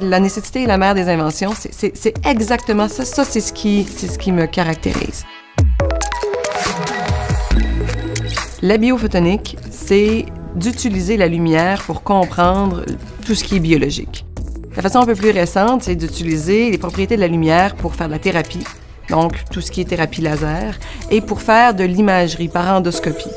La nécessité est la mère des inventions, c'est exactement ça. Ça, c'est ce, qui, ce qui me caractérise. La biophotonique, c'est d'utiliser la lumière pour comprendre tout ce qui est biologique. La façon un peu plus récente, c'est d'utiliser les propriétés de la lumière pour faire de la thérapie, donc tout ce qui est thérapie laser, et pour faire de l'imagerie par endoscopie.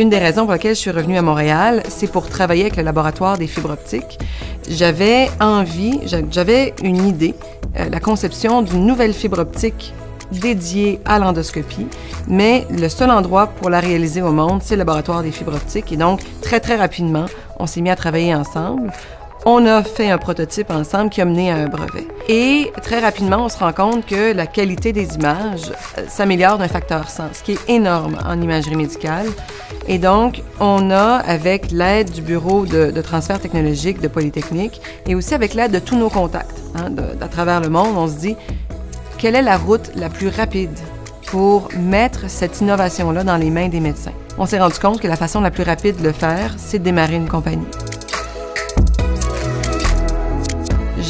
Une des raisons pour lesquelles je suis revenue à Montréal, c'est pour travailler avec le laboratoire des fibres optiques. J'avais envie, j'avais une idée, euh, la conception d'une nouvelle fibre optique dédiée à l'endoscopie, mais le seul endroit pour la réaliser au monde, c'est le laboratoire des fibres optiques. Et donc, très, très rapidement, on s'est mis à travailler ensemble. On a fait un prototype ensemble qui a mené à un brevet. Et très rapidement, on se rend compte que la qualité des images euh, s'améliore d'un facteur 100, ce qui est énorme en imagerie médicale. Et donc, on a, avec l'aide du Bureau de, transfert technologique de Polytechnique et aussi avec l'aide de tous nos contacts hein, à travers le monde, on se dit, quelle est la route la plus rapide pour mettre cette innovation-là dans les mains des médecins? On s'est rendu compte que la façon la plus rapide de le faire, c'est de démarrer une compagnie.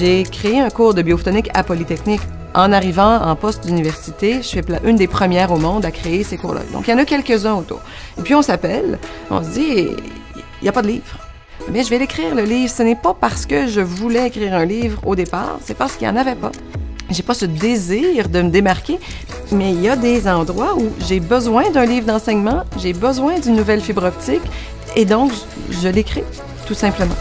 J'ai créé un cours de biophotonique à Polytechnique. En arrivant en poste d'université, je suis une des premières au monde à créer ces cours-là. Donc, il y en a quelques-uns autour. Et puis, on s'appelle, on se dit, il n'y a pas de livre. Mais je vais l'écrire, le livre. Ce n'est pas parce que je voulais écrire un livre au départ, c'est parce qu'il n'y en avait pas. J'ai pas ce désir de me démarquer, mais il y a des endroits où j'ai besoin d'un livre d'enseignement, j'ai besoin d'une nouvelle fibre optique, et donc je l'écris, tout simplement.